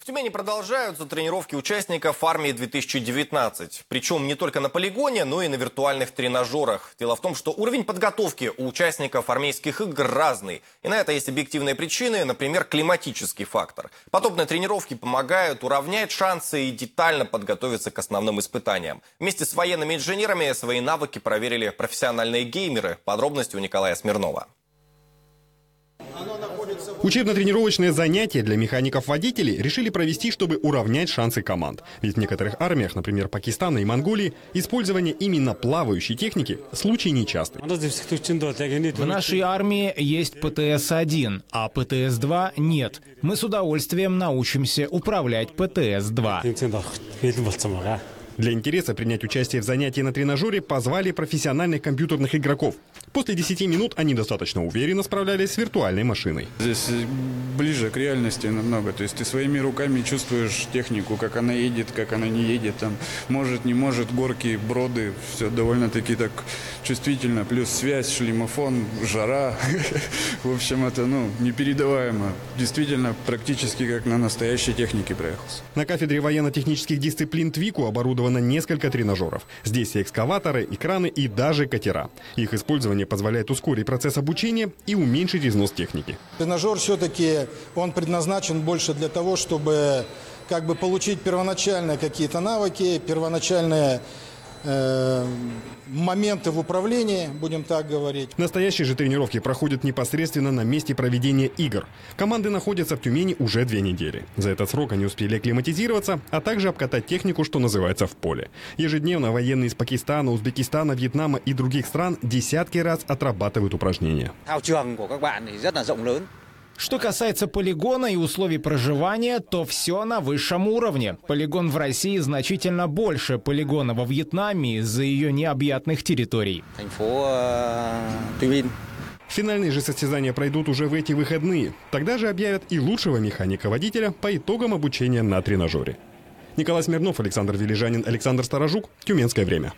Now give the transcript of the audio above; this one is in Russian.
В Тюмени продолжаются тренировки участников армии 2019. Причем не только на полигоне, но и на виртуальных тренажерах. Дело в том, что уровень подготовки у участников армейских игр разный. И на это есть объективные причины, например, климатический фактор. Подобные тренировки помогают уравнять шансы и детально подготовиться к основным испытаниям. Вместе с военными инженерами свои навыки проверили профессиональные геймеры. Подробности у Николая Смирнова. Учебно-тренировочные занятия для механиков-водителей решили провести, чтобы уравнять шансы команд. Ведь в некоторых армиях, например, Пакистана и Монголии, использование именно плавающей техники – случай нечастый. В нашей армии есть ПТС-1, а ПТС-2 нет. Мы с удовольствием научимся управлять ПТС-2. Для интереса принять участие в занятии на тренажере позвали профессиональных компьютерных игроков. После 10 минут они достаточно уверенно справлялись с виртуальной машиной. Здесь ближе к реальности намного. То есть ты своими руками чувствуешь технику, как она едет, как она не едет. Там может, не может, горки, броды. Все довольно-таки так чувствительно. Плюс связь, шлемофон, жара. В общем, это ну, непередаваемо. Действительно, практически как на настоящей технике проехался. На кафедре военно-технических дисциплин ТВИКу оборудовано несколько тренажеров. Здесь и экскаваторы, и краны, и даже катера. Их использование позволяет ускорить процесс обучения и уменьшить износ техники. Тренажер все-таки он предназначен больше для того, чтобы как бы получить первоначальные какие-то навыки, первоначальные э, моменты в управлении, будем так говорить. Настоящие же тренировки проходят непосредственно на месте проведения игр. Команды находятся в Тюмени уже две недели. За этот срок они успели акклиматизироваться, а также обкатать технику, что называется, в поле. Ежедневно военные из Пакистана, Узбекистана, Вьетнама и других стран десятки раз отрабатывают упражнения. Что касается полигона и условий проживания, то все на высшем уровне. Полигон в России значительно больше полигона во Вьетнаме из-за ее необъятных территорий. Финальные же состязания пройдут уже в эти выходные. Тогда же объявят и лучшего механика-водителя по итогам обучения на тренажере. Николай Смирнов, Александр Велижанин, Александр Сторожук. Тюменское время.